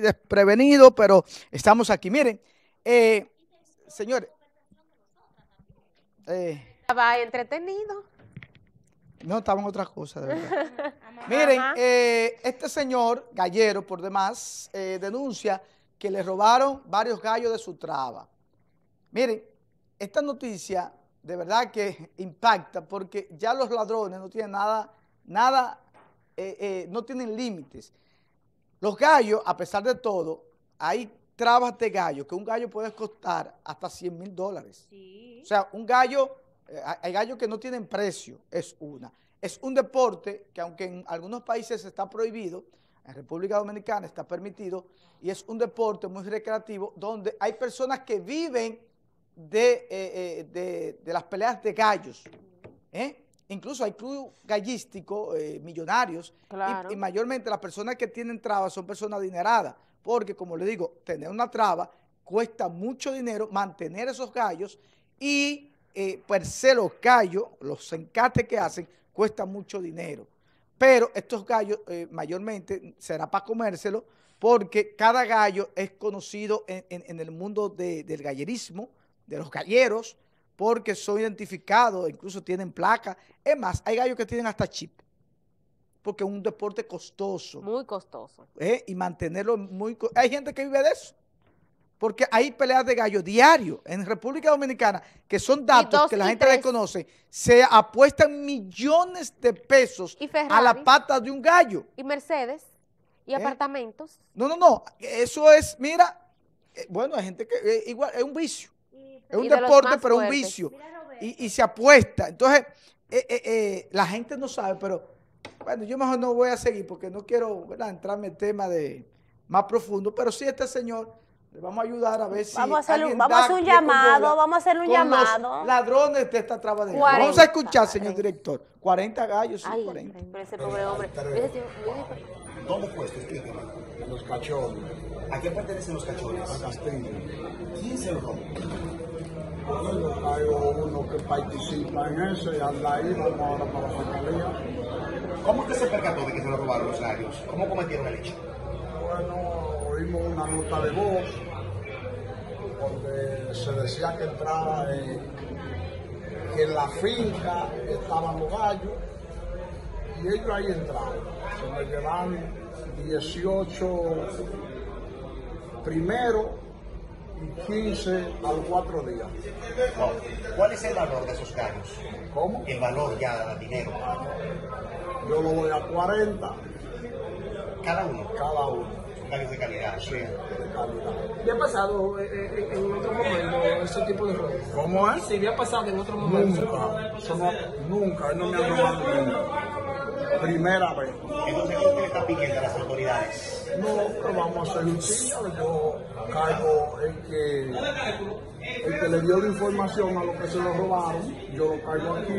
desprevenido, pero estamos aquí. Miren, eh, señores. Eh, Estaba entretenido. No, estaba en otra cosa, de verdad. Miren, eh, este señor, gallero por demás, eh, denuncia que le robaron varios gallos de su traba. Miren, esta noticia de verdad que impacta porque ya los ladrones no tienen nada, nada, no tienen límites. Los gallos, a pesar de todo, hay trabas de gallo, que un gallo puede costar hasta 100 mil dólares. O sea, un gallo, eh, hay gallos que no tienen precio, es una. Es un deporte que aunque en algunos países está prohibido, en República Dominicana está permitido, y es un deporte muy recreativo donde hay personas que viven de, eh, eh, de las peleas de gallos. ¿eh? Incluso hay clubes gallísticos eh, millonarios y, mayormente las personas que tienen trabas son personas adineradas, porque como le digo, tener una traba cuesta mucho dinero mantener esos gallos y eh, per se los gallos, los encates que hacen, cuesta mucho dinero. Pero estos gallos eh, mayormente será para comérselo porque cada gallo es conocido en, el mundo del gallerismo, de los galleros, porque son identificados, incluso tienen placa. Es más, hay gallos que tienen hasta chip, porque es un deporte costoso. Muy costoso. ¿eh? Y mantenerlo muy... Hay gente que vive de eso, porque hay peleas de gallo diario en República Dominicana, que son datos que la gente desconoce, se apuestan millones de pesos a la pata de un gallo. Y Mercedes, y ¿Eh? apartamentos. No, no, no, eso es, mira, eh, bueno, hay gente que igual, es un vicio. Es un deporte, pero un vicio. Y, se apuesta. Entonces, eh, eh, eh, la gente no sabe, pero bueno, yo mejor no voy a seguir porque no quiero entrarme en tema de más profundo, pero sí este señor le vamos a ayudar a ver si vamos a hacer un, vamos a hacer un llamado, vamos a hacer un llamado. ladrones de esta traba de Vamos a escuchar, señor director. 40 gallos, sí, 40. Ese pobre hombre. ¿Dónde fue esto? En los cachones. ¿A quién pertenecen los cachones? A Castillo. ¿Quién se lo robó? Hay uno que participa en eso y anda ahí, vamos ahora para la fiscalía. ¿Cómo usted se percató de que se lo robaron los gallos? ¿Cómo cometieron el hecho? Bueno, oímos una nota de voz donde se decía que entraba que en la finca estaban los gallos y ellos ahí entraron. Se me llevaron 18 primero 15 al 4 días. ¿Cuál es el valor de esos gallos? ¿Cómo? El valor ya, dinero. Yo lo doy a 40. ¿Cada uno? Cada uno. Son de calidad. Sí, de calidad. ¿Y ha pasado eh, eh, en otro momento ese tipo de robos? ¿Cómo es? Sí, ha pasado en otro momento. Nunca. nunca, él no me ha robado nunca primera vez. Entonces, ¿qué está pidiendo a las autoridades? No, pero vamos a hacer justicia. Yo caigo en que el que le dio la información a los que se lo robaron, yo lo caigo aquí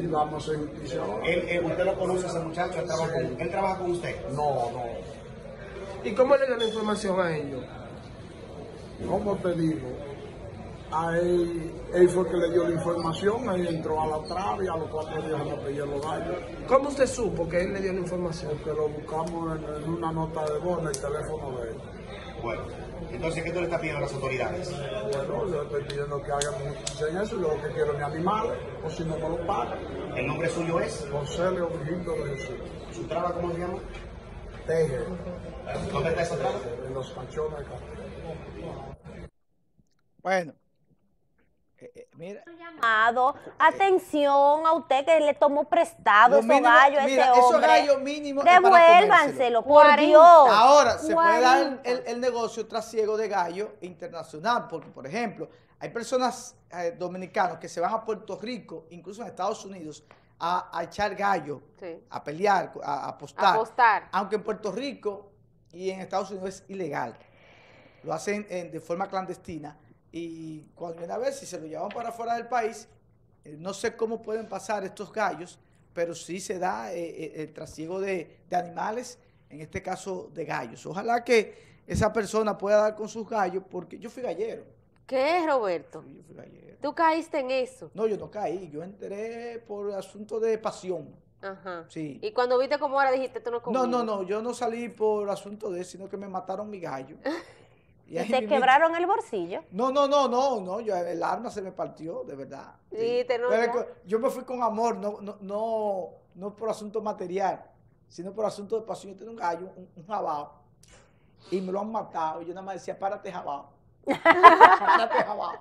y vamos a hacer justicia ¿Él, ¿Usted lo conoce ese muchacho? ¿Él trabaja, con, ¿Él trabaja con usted? No, no. ¿Y cómo le dio la información a ellos? ¿Cómo te digo? Ahí, él fue que le dio la información, él entró a la trave y a los cuatro días me pidió los gallos. ¿Cómo usted supo que él le dio la información? Porque lo buscamos en, una nota de voz en el teléfono de él. Bueno, entonces, ¿qué tú le estás pidiendo a las autoridades? Bueno, yo estoy pidiendo que hagan justicia en eso, yo lo que quiero es mi animal, o si no me lo pagan. ¿El nombre suyo es? José Leo Virgilio de Jesús. ¿Su traba cómo se llama? Teje. ¿Dónde está esa traba? En los canchones de Castillo. Bueno. Eh, eh, mira. Llamado, atención a usted que le tomó prestado esos gallos a ese hombre. Esos gallos mínimos Devuélvanselo, por Dios. Ahora, se puede dar el, negocio trasiego de gallo internacional, porque, por ejemplo, hay personas eh, dominicanos que se van a Puerto Rico, incluso en Estados Unidos, a, echar gallo, a pelear, a, apostar. apostar. Aunque en Puerto Rico y en Estados Unidos es ilegal. Lo hacen de forma clandestina y cuando viene a ver si se lo llevan para fuera del país, eh, no sé cómo pueden pasar estos gallos, pero sí se da eh, eh, el trasiego de, animales, en este caso de gallos. Ojalá que esa persona pueda dar con sus gallos, porque yo fui gallero. ¿Qué es, Roberto? yo fui gallero. ¿Tú caíste en eso? No, yo no caí, yo entré por asunto de pasión. Ajá. Sí. Y cuando viste cómo era, dijiste, tú no No, no, no, yo no salí por asunto de eso, sino que me mataron mi gallo. Y, te quebraron el bolsillo? No, no, no, no, no, yo, el arma se me partió, de verdad. Sí, te no, yo me fui con amor, no, no, no, no por asunto material, sino por asunto de pasión. Yo tenía un gallo, un, un jabao, y me lo han matado. Y yo nada más decía, párate jabao. párate jabao.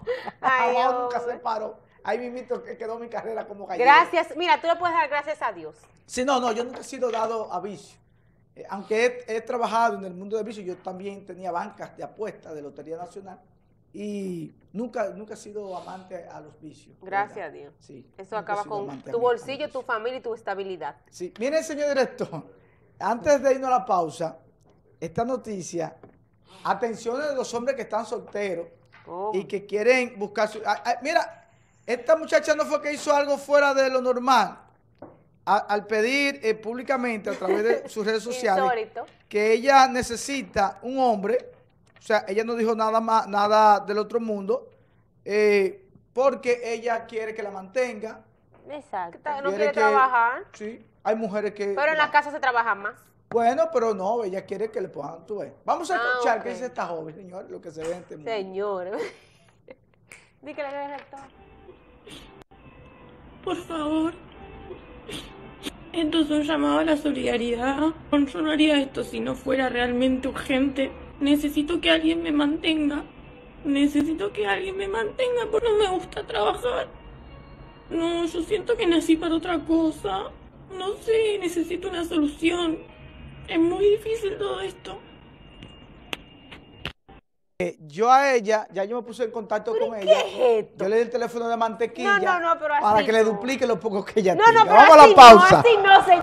Jabao nunca se paró. Ahí mismito que quedó mi carrera como gallero. Gracias, mira, tú le puedes dar gracias a Dios. Sí, no, no, yo nunca he sido dado a vicio. Eh, aunque he, trabajado en el mundo de vicio, yo también tenía bancas de apuestas de Lotería Nacional y nunca, nunca he sido amante a los vicios. Gracias a Dios. Sí, Eso acaba con tu bolsillo, tu familia y tu estabilidad. Sí, miren, señor director, antes de irnos a la pausa, esta noticia, atención de los hombres que están solteros y que quieren buscar su... mira, esta muchacha no fue que hizo algo fuera de lo normal al pedir eh, públicamente a través de sus redes sociales que ella necesita un hombre, o sea, ella no dijo nada más, nada del otro mundo, eh, porque ella quiere que la mantenga. Exacto. No quiere, trabajar. Sí, hay mujeres que... Pero en la casa se trabaja más. Bueno, pero no, ella quiere que le pongan, tú ves. Vamos a ah, escuchar qué es esta joven, señor, lo que se ve en este mundo. Señor. Dí que le rector. Por favor, esto es un llamado a la solidaridad. Yo no haría esto si no fuera realmente urgente. Necesito que alguien me mantenga. Necesito que alguien me mantenga porque no me gusta trabajar. No, yo siento que nací para otra cosa. No sé, necesito una solución. Es muy difícil todo esto. Eh, yo a ella, ya yo me puse en contacto con ella. Yo le di el teléfono de mantequilla para que le duplique lo poco que ella no, No, pero Vamos a la pausa. así no, se...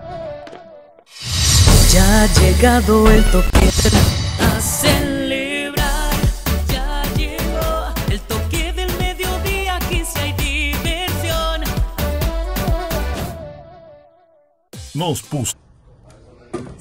Ya ha llegado el toque a celebrar. Ya llegó el toque del mediodía, si hay diversión. Nos puso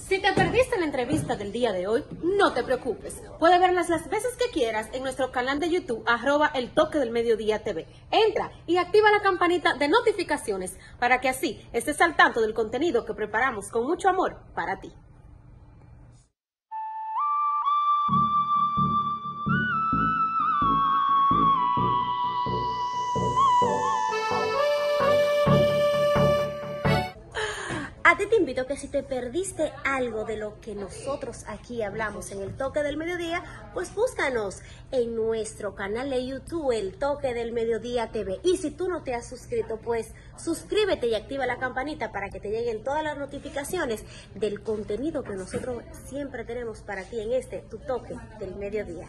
si te perdiste la del día de hoy, no te preocupes. Puedes verlas las veces que quieras en nuestro canal de YouTube, arroba el toque del mediodía TV. Entra y activa la campanita de notificaciones para que así estés al tanto del contenido que preparamos con mucho amor para ti. A ti te invito que si te perdiste algo de lo que nosotros aquí hablamos en el Toque del Mediodía, pues búscanos en nuestro canal de YouTube, el Toque del Mediodía TV. Y si tú no te has suscrito, pues suscríbete y activa la campanita para que te lleguen todas las notificaciones del contenido que nosotros siempre tenemos para ti en este, tu Toque del Mediodía.